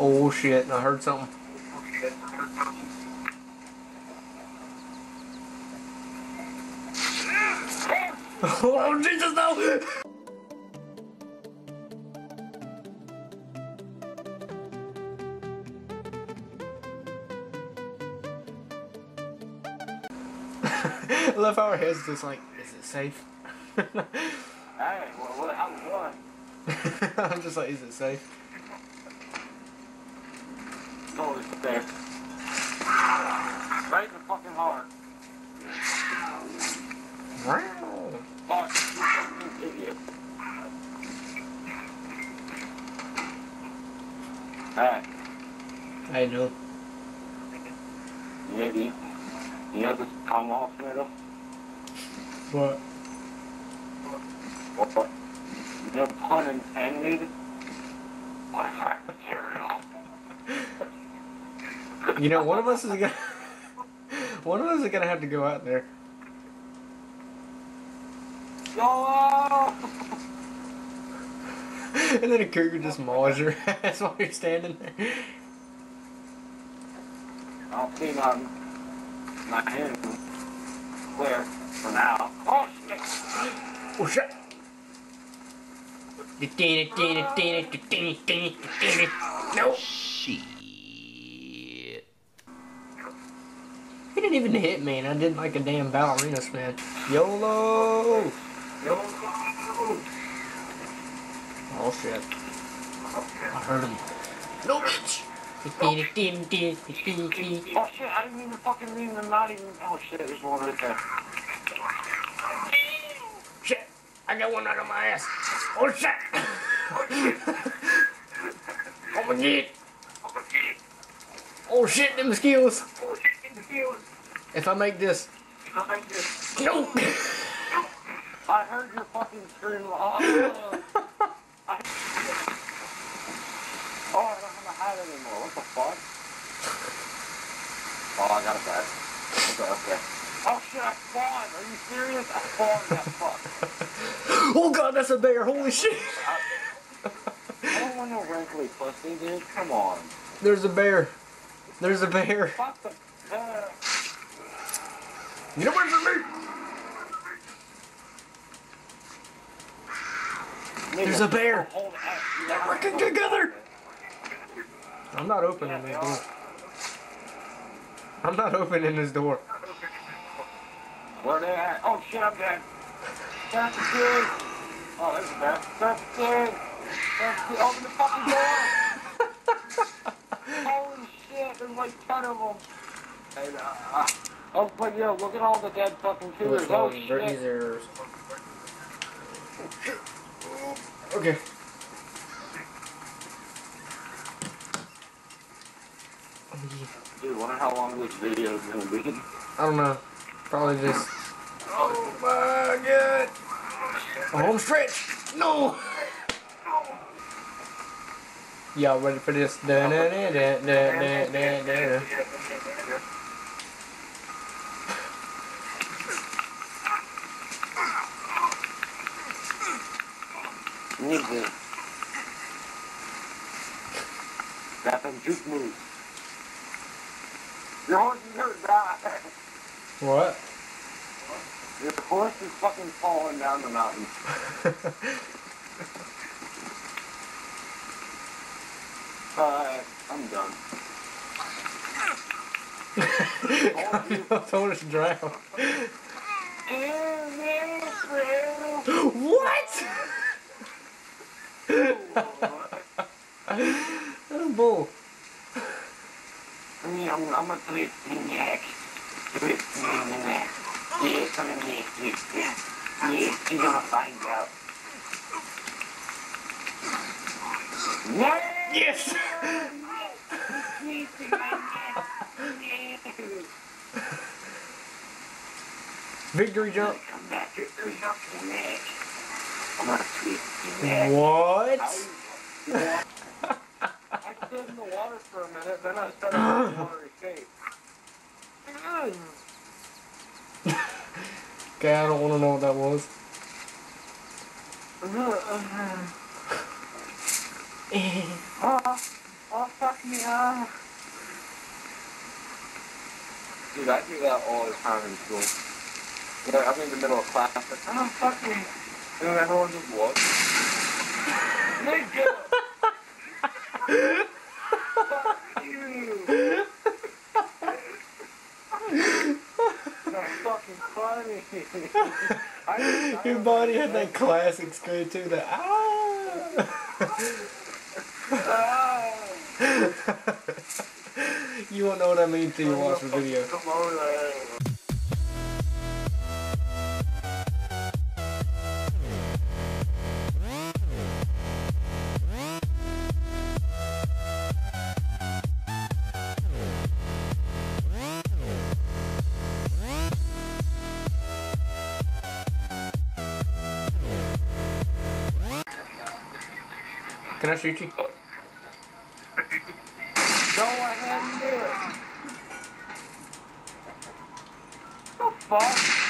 Oh shit, I heard something. oh Jesus no! I love how our heads just like, is it safe? Hey, well, what, how's it going? I'm just like, is it safe? There. Right in the fucking heart. Wow. Fuck, you fucking idiot. Hey, I know. maybe. You know this come off middle? What? What? No pun intended? Wi-Fi You know, one of us is gonna. one of us is gonna have to go out there. No! and then a cougar just maws your ass while you're standing there. I'll see my, my hand clear for now. Oh shit! Oh shit! No! Shit. He didn't even hit me, and I did like a damn ballerina spin. YOLO! Yo! Oh shit. I heard him. No bitch! Oh shit, I didn't even fucking mean to not even. Oh shit, there's one right there. Shit! I got one out of my ass! Oh shit! oh my god! Oh shit, them skills! Oh shit, in the field. If I make this. I just- Nope! I heard your fucking scream. Oh, I, oh, I don't have a hat anymore. What the fuck? Oh, I got a bat. Okay, okay. Oh shit, I spawned. Are you serious? I spawned that fuck. Oh god, that's a bear! Holy shit! I don't want no wrinkly pussy, dude. Come on. There's a bear. There's a bear. Fuck the. Uh, Know where's the bear? There's a bear. They're working together. I'm not opening this door. I'm not opening this door. Where they at? Oh shit, I'm dead. That's the kid. Oh, there's a bear. That's the kid. That's the Open the fucking door. Holy shit, there's like ten of them. And, uh, oh, but yo, look at all the dead fucking cougars. Oh shit. errors. Okay. Dude, wonder how long this video is gonna be. I don't know. Probably just. Oh my god! A home stretch! No! Y'all ready for this? Da, da, da, da, da. This. Juke moves. Your horse is gonna die. What? Your horse is fucking falling down the mountain. Uh, I'm done. I told us to drown. What? That's bull. I mean, I'm, I'm gonna twist your neck. Twist your neck. Yes, I'm gonna twist your neck. Yes, you're gonna find out. Yes! Victory jump. Come back here, twist up What? I, I stood in the water for a minute, then I started to water escape. Okay, I don't want to know what that was. Ah, Oh, fuck me up. Dude, I do that all the time in school. Yeah, I'm in the middle of class. Like, oh, fuck me. And then everyone just looks. Nigga! fuck you! That's fucking funny. I, Your body had that classic scream too. That ah. Ah! you won't know what I mean till you watch the video. Can I shoot you? Go ahead and do it. The fuck?